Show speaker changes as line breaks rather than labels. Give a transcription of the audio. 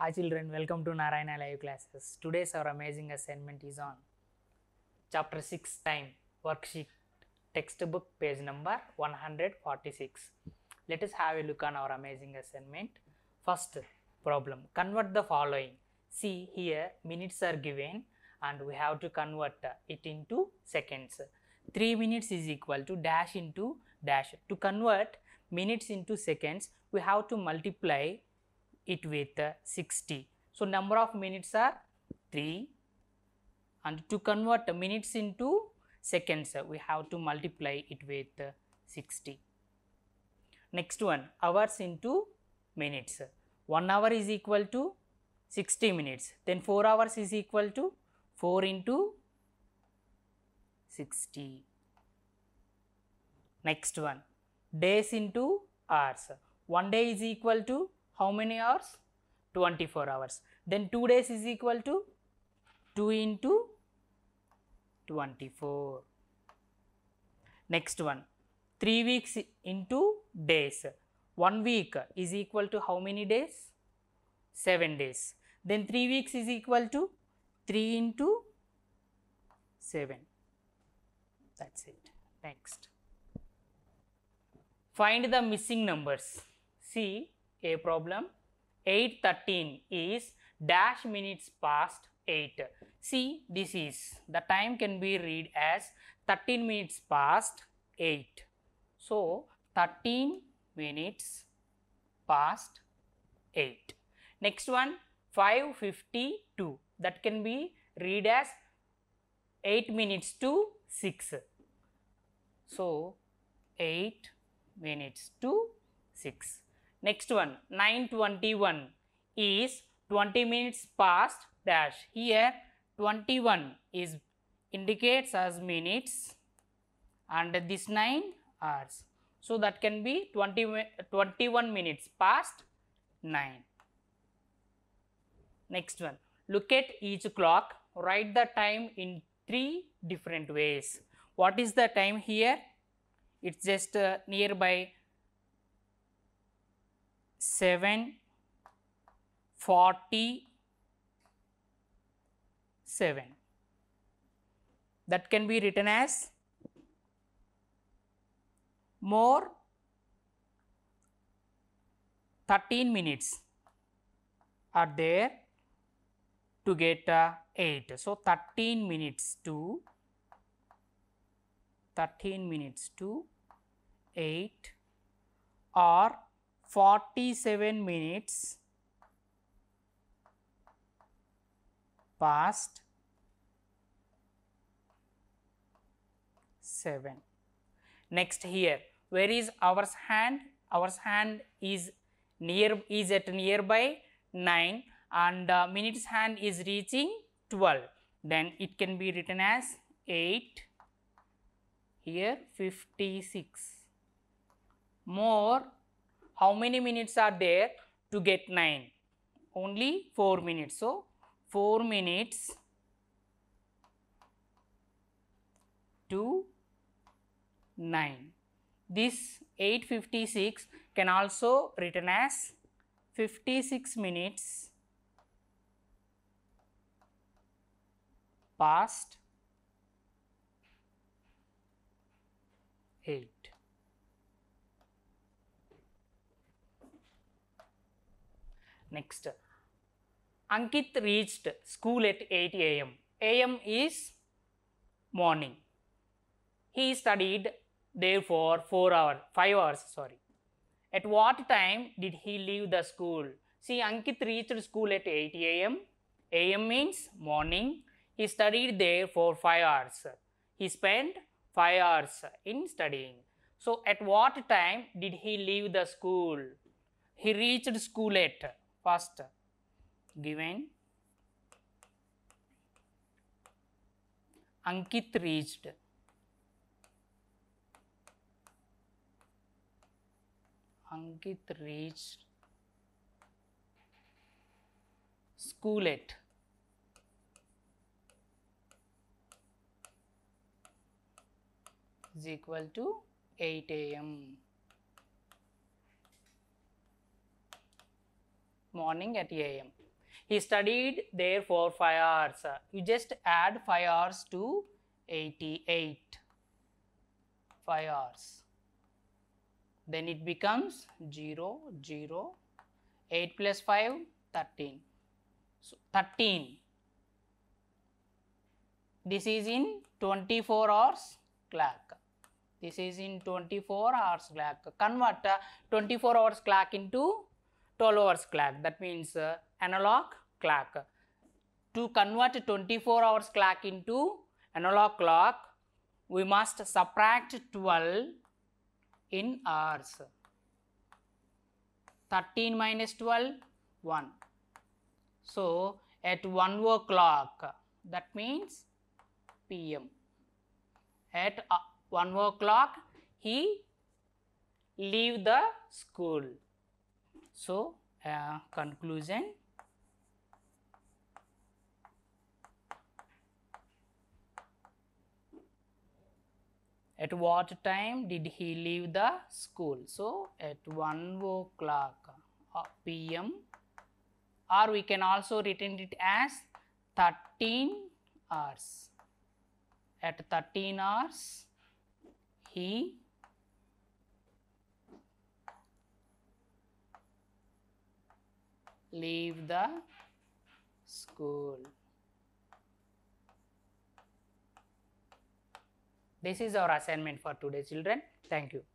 Hi children, welcome to Narayana Live classes. Today's our amazing assignment is on chapter 6 time worksheet textbook page number 146. Let us have a look on our amazing assignment. First problem, convert the following. See here minutes are given and we have to convert it into seconds. 3 minutes is equal to dash into dash. To convert minutes into seconds, we have to multiply it with uh, 60. So, number of minutes are 3 and to convert minutes into seconds, we have to multiply it with uh, 60. Next one, hours into minutes. 1 hour is equal to 60 minutes. Then 4 hours is equal to 4 into 60. Next one, days into hours. 1 day is equal to how many hours? 24 hours. Then 2 days is equal to 2 into 24. Next one, 3 weeks into days. 1 week is equal to how many days? 7 days. Then 3 weeks is equal to 3 into 7. That's it. Next. Find the missing numbers. See a problem. 813 is dash minutes past 8. See this is the time can be read as 13 minutes past 8. So 13 minutes past 8. Next one 552 that can be read as 8 minutes to 6. So 8 minutes to 6. Next one 921 is 20 minutes past dash. Here 21 is indicates as minutes and this 9 hours. So that can be 20, 21 minutes past 9. Next one look at each clock write the time in three different ways. What is the time here? It's just uh, nearby 7 47 that can be written as more 13 minutes are there to get uh, 8 so 13 minutes to 13 minutes to 8 or 47 minutes past 7. Next here, where is hours hand? Hours hand is near is at nearby 9 and uh, minutes hand is reaching 12. Then it can be written as 8 here 56 more how many minutes are there to get 9 only 4 minutes. So 4 minutes to 9 this 856 can also written as 56 minutes past 8 next. Ankit reached school at 8 am am is morning. He studied there for 4 hours 5 hours sorry. At what time did he leave the school? See ankit reached school at 8 am am means morning. He studied there for 5 hours. He spent 5 hours in studying. So at what time did he leave the school? He reached school at first given ankit reached. Ankit reached school at. Is equal to 8 am morning at am he studied there for 5 hours. You just add 5 hours to 88 5 hours. Then it becomes 0 0 8 plus 5 13 so 13 this is in 24 hours clock. This is in 24 hours clock. Convert uh, 24 hours clock into 12 hours clock. That means uh, analog clock. To convert 24 hours clock into analog clock we must subtract 12 in hours. 13 minus 12 1 so at 1 o'clock that means pm at uh, 1 o'clock he leave the school so uh, conclusion. At what time did he leave the school? So at 1 o'clock uh, pm or we can also written it as 13 hours. At 13 hours he leave the school. This is our assignment for today children. Thank you